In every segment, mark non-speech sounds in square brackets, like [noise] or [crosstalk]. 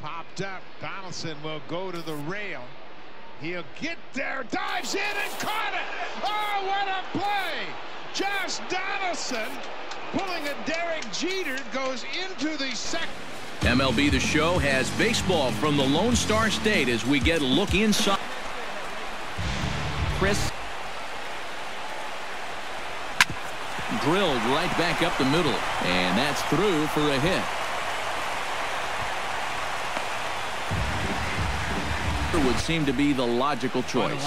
Popped up. Donaldson will go to the rail. He'll get there, dives in and caught it. Oh, what a play! Josh Donaldson pulling a Derek Jeter goes into the second. MLB The Show has baseball from the Lone Star State as we get a look inside. Chris drilled right back up the middle and that's through for a hit. Would seem to be the logical choice.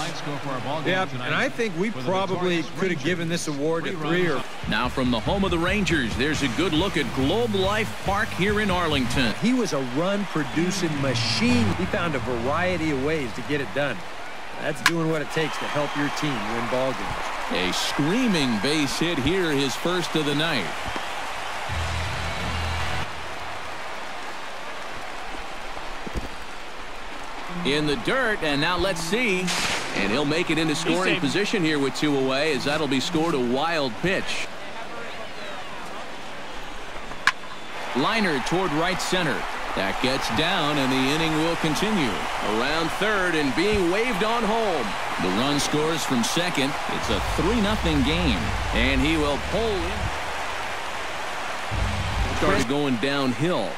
Yeah, and I think we probably could have given this award to three or. Now from the home of the Rangers, there's a good look at Globe Life Park here in Arlington. He was a run-producing machine. He found a variety of ways to get it done. That's doing what it takes to help your team win ball games. A screaming base hit here, his first of the night. In the dirt and now let's see. And he'll make it into scoring position here with two away as that'll be scored a wild pitch. Liner toward right center. That gets down and the inning will continue. Around third and being waved on home. The run scores from second. It's a 3 nothing game and he will pull in. Started going downhill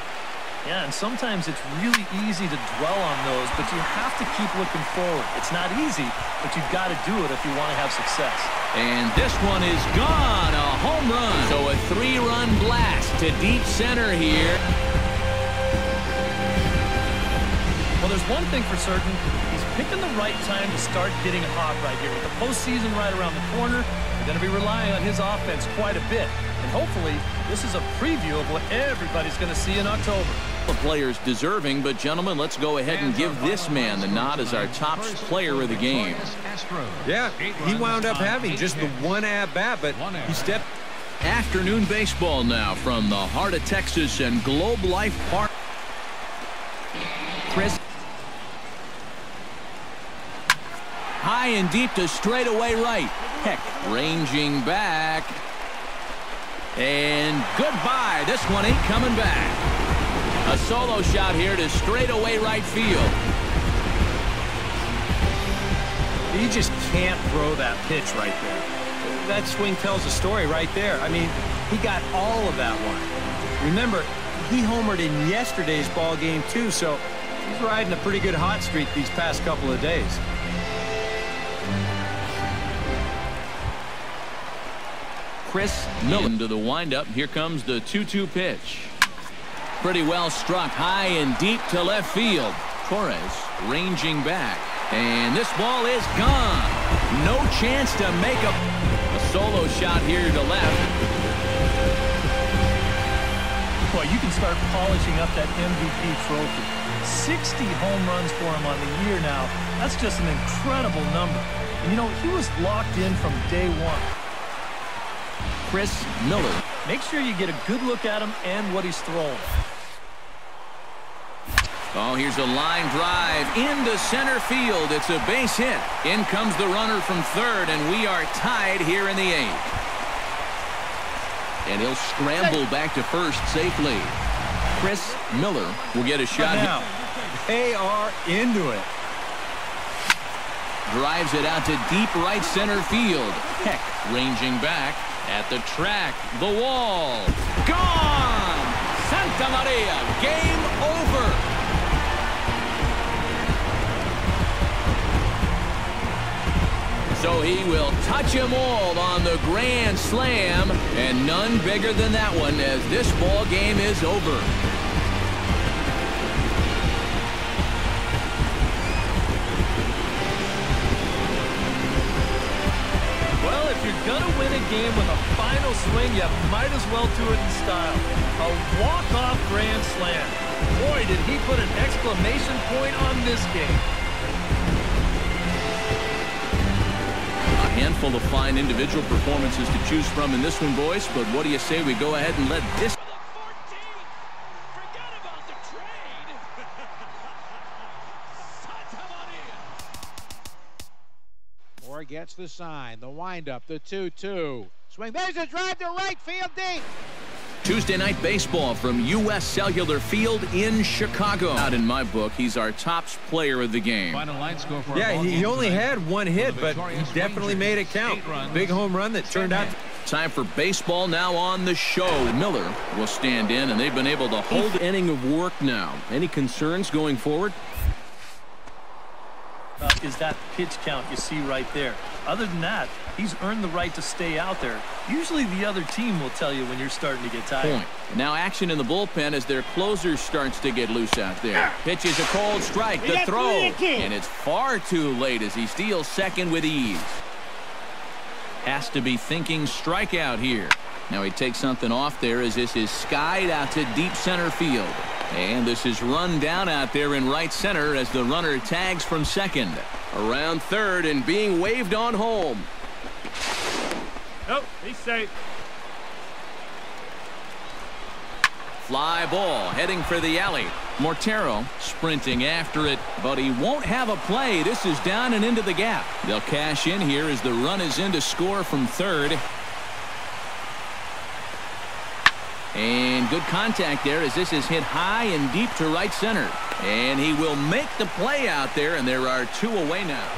yeah, and sometimes it's really easy to dwell on those, but you have to keep looking forward. It's not easy, but you've got to do it if you want to have success. And this one is gone, a home run. So a three-run blast to deep center here. Well, there's one thing for certain. He's picking the right time to start getting hot right here. With the postseason right around the corner, going to be relying on his offense quite a bit. And hopefully, this is a preview of what everybody's going to see in October. The players deserving, but gentlemen, let's go ahead and give this man the nod as our top player of the game. Yeah, he wound up having just the one at-bat, but he stepped. Afternoon baseball now from the heart of Texas and Globe Life Park. Chris. High and deep to straightaway right. Heck, ranging back. And goodbye. This one ain't coming back. A solo shot here to straightaway right field. He just can't throw that pitch right there. That swing tells a story right there. I mean, he got all of that one. Remember, he homered in yesterday's ball game too, so he's riding a pretty good hot streak these past couple of days. Chris Miller into the windup. Here comes the 2-2 pitch pretty well struck high and deep to left field. Torres ranging back. And this ball is gone. No chance to make a, a solo shot here to left. Boy, you can start polishing up that MVP trophy. 60 home runs for him on the year now. That's just an incredible number. And, you know, he was locked in from day one. Chris Miller. Make sure you get a good look at him and what he's throwing. Oh, here's a line drive into center field. It's a base hit. In comes the runner from third, and we are tied here in the eighth. And he'll scramble back to first safely. Chris Miller will get a shot. Now, they are into it. Drives it out to deep right center field. Heck, ranging back at the track. The wall. Gone! Santa Maria, game over. So he will touch them all on the grand slam, and none bigger than that one as this ball game is over. Game with a final swing, you might as well do it in style. A walk-off grand slam. Boy, did he put an exclamation point on this game. A handful of fine individual performances to choose from in this one, boys. But what do you say we go ahead and let this... Or gets the sign, the windup, the 2-2. Swing, there's a drive to right field deep. Tuesday night baseball from U.S. Cellular Field in Chicago. Out in my book, he's our top player of the game. Final line score for Yeah, he, he only had one hit, but he definitely made it count. Big home run that turned out. Time for baseball now on the show. Miller will stand in, and they've been able to hold the inning of work now. Any concerns going forward? uh, is that pitch count you see right there. Other than that, he's earned the right to stay out there. Usually the other team will tell you when you're starting to get tired. Point. Now action in the bullpen as their closer starts to get loose out there. Pitches a cold strike, the throw, and it's far too late as he steals second with ease. Has to be thinking strikeout here. Now he takes something off there as this is skied out to deep center field. And this is run down out there in right center as the runner tags from second. Around third and being waved on home. Nope, he's safe. Fly ball heading for the alley. Mortero sprinting after it, but he won't have a play. This is down and into the gap. They'll cash in here as the run is in to score from third. And good contact there as this is hit high and deep to right center. And he will make the play out there, and there are two away now.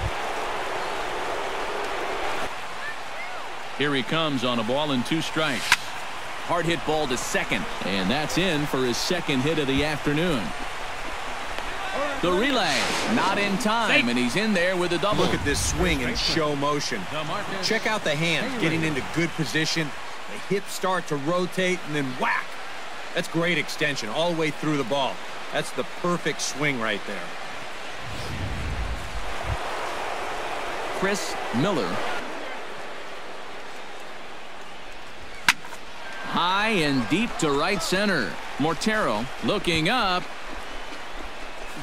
Here he comes on a ball and two strikes. Hard hit ball to second. And that's in for his second hit of the afternoon. The relay not in time and he's in there with a double. Look at this swing in show motion. Check out the hands getting into good position. The hips start to rotate and then whack. That's great extension all the way through the ball. That's the perfect swing right there. Chris Miller. High and deep to right center. Mortero looking up.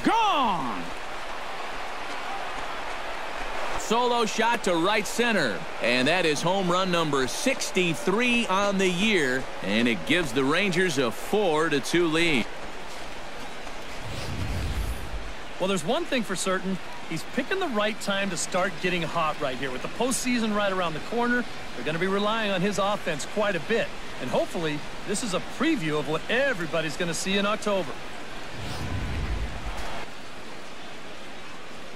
Gone! Solo shot to right center. And that is home run number 63 on the year. And it gives the Rangers a 4 to 2 lead. Well, there's one thing for certain. He's picking the right time to start getting hot right here. With the postseason right around the corner, they're going to be relying on his offense quite a bit. And hopefully, this is a preview of what everybody's going to see in October.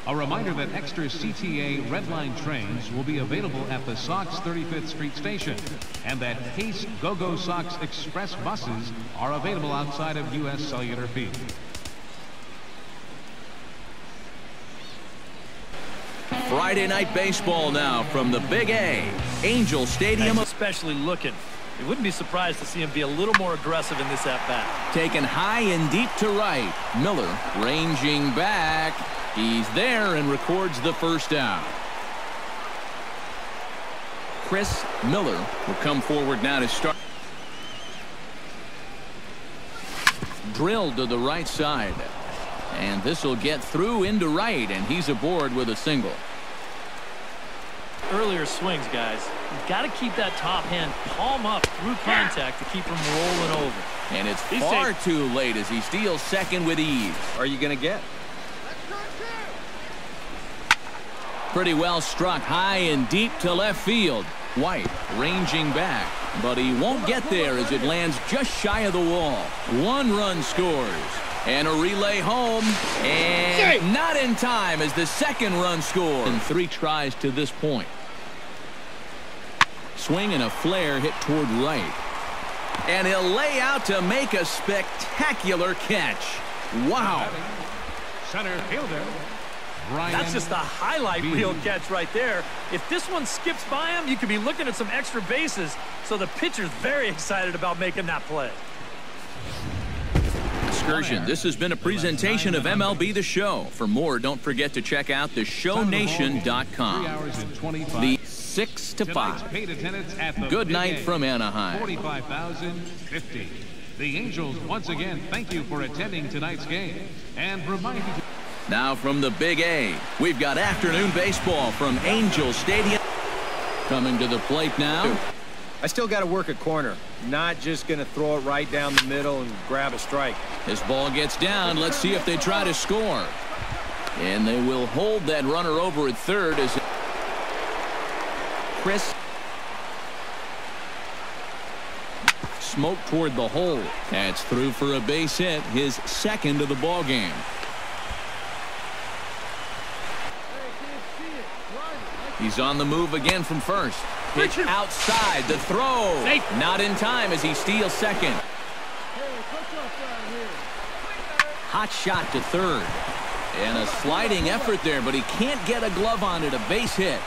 A reminder that extra CTA Redline trains will be available at the Sox 35th Street station and that Pace GoGo Sox Express buses are available outside of U.S. Cellular Field. Friday night baseball now from the Big A. Angel Stadium. Especially looking. You wouldn't be surprised to see him be a little more aggressive in this at-bat. Taken high and deep to right. Miller ranging back. He's there and records the first down. Chris Miller will come forward now to start. Drilled to the right side. And this will get through into right, and he's aboard with a single. Earlier swings, guys. You've got to keep that top hand palm up through contact to keep him rolling over. And it's He's far safe. too late as he steals second with ease. Are you going to get? Pretty well struck high and deep to left field. White ranging back, but he won't get there as it lands just shy of the wall. One run scores. And a relay home. And not in time as the second run scores. And three tries to this point. Swing and a flare hit toward right. And he'll lay out to make a spectacular catch. Wow. Center fielder, Brian That's just a highlight Bean. reel catch right there. If this one skips by him, you could be looking at some extra bases. So the pitcher's very [laughs] excited about making that play. Excursion. This has been a presentation of MLB The Show. For more, don't forget to check out Three theshownation.com. hours and 25. The 6 to 5. paid attendance at the Good night from Anaheim. 45,050. The Angels once again thank you for attending tonight's game and remind you to Now from the Big A, we've got afternoon baseball from Angel Stadium. Coming to the plate now. I still got to work a corner. Not just going to throw it right down the middle and grab a strike. This ball gets down. Let's see if they try to score. And they will hold that runner over at third as Chris smoke toward the hole. That's through for a base hit, his second of the ball game. He's on the move again from first. Pitch outside. The throw. Not in time as he steals second. Hot shot to third. And a sliding effort there, but he can't get a glove on it. A base hit.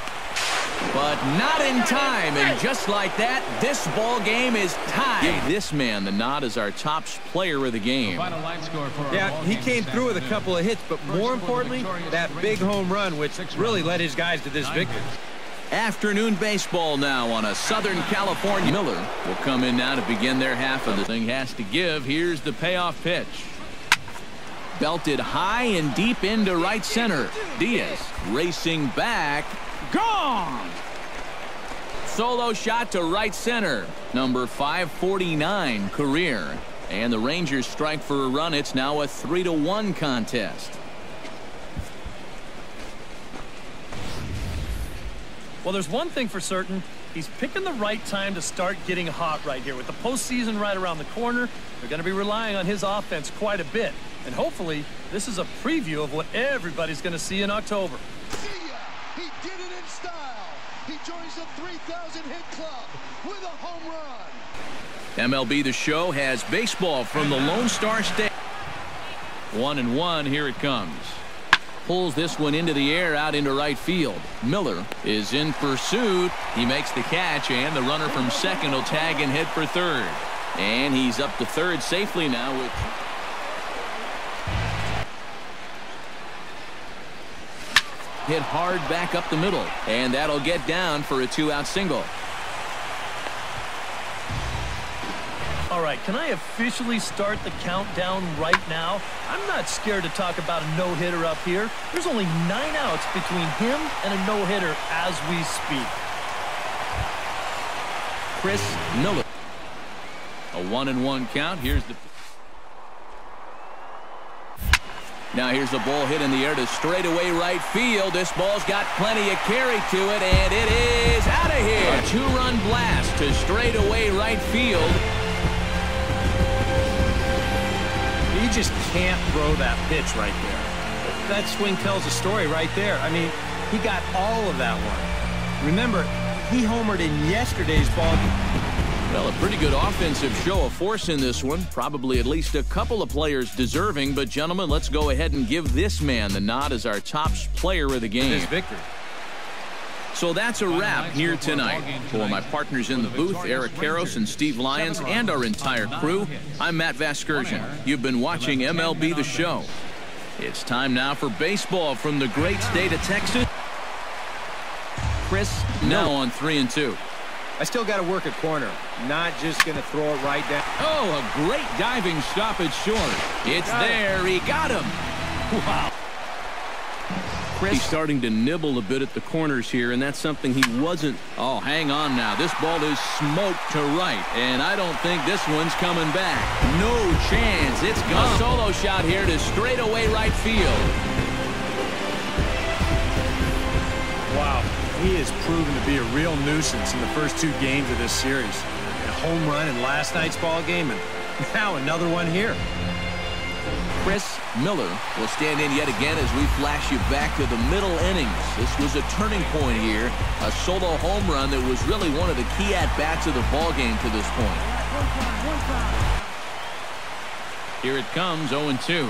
But not in time, and just like that, this ball game is tied. Give this man the nod as our top player of the game. Yeah, he came through with a couple of hits, but more importantly, that big home run, which really led his guys to this victory. Afternoon baseball now on a Southern California. Miller will come in now to begin their half of the thing has to give. Here's the payoff pitch. Belted high and deep into right center. Diaz racing back. Gone! Solo shot to right center. Number 549 career. And the Rangers strike for a run. It's now a 3 to 1 contest. Well, there's one thing for certain. He's picking the right time to start getting hot right here. With the postseason right around the corner, they're going to be relying on his offense quite a bit. And hopefully, this is a preview of what everybody's going to see in October. He did it in style. He joins the 3,000 hit club with a home run. MLB The Show has baseball from the Lone Star State. One and one. Here it comes. Pulls this one into the air out into right field. Miller is in pursuit. He makes the catch, and the runner from second will tag and hit for third. And he's up to third safely now with hit hard back up the middle. And that'll get down for a two-out single. All right, can I officially start the countdown right now? I'm not scared to talk about a no-hitter up here. There's only nine outs between him and a no-hitter as we speak. Chris Miller. A one and one count. Here's the Now here's the ball hit in the air to straightaway right field. This ball's got plenty of carry to it, and it is out of here. A two-run blast to straightaway right field. He just can't throw that pitch right there. That swing tells a story right there. I mean, he got all of that one. Remember, he homered in yesterday's ball. Well, a pretty good offensive show of force in this one. Probably at least a couple of players deserving. But, gentlemen, let's go ahead and give this man the nod as our top player of the game. His victory. So that's a wrap here tonight. For my partners in the booth, Eric Karros and Steve Lyons, and our entire crew, I'm Matt Vasgersian. You've been watching MLB The Show. It's time now for baseball from the great state of Texas. Chris now on 3 and 2. I still got to work at corner. Not just going to throw it right down. Oh, a great diving stop stoppage short. It's got there. He got him. Wow. Chris He's starting to nibble a bit at the corners here, and that's something he wasn't. Oh, hang on now. This ball is smoked to right, and I don't think this one's coming back. No chance. It's gone. A solo shot here to straightaway right field. He has proven to be a real nuisance in the first two games of this series. A home run in last night's ball game, and now another one here. Chris Miller will stand in yet again as we flash you back to the middle innings. This was a turning point here, a solo home run that was really one of the key at-bats of the ball game to this point. Here it comes, 0-2.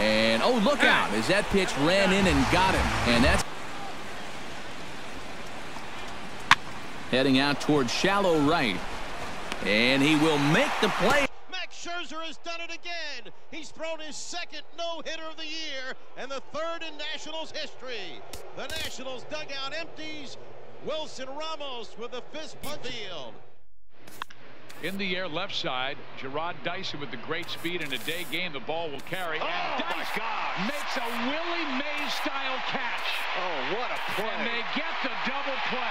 And, oh, look out, as that pitch ran in and got him. And that's heading out towards shallow right. And he will make the play. Max Scherzer has done it again. He's thrown his second no-hitter of the year and the third in Nationals history. The Nationals dugout empties. Wilson Ramos with a fist pump field. In the air left side, Jarrod Dyson with the great speed in a day game. The ball will carry. Oh, and Dyson makes a Willie Mays style catch. Oh, what a play. And they get the double play.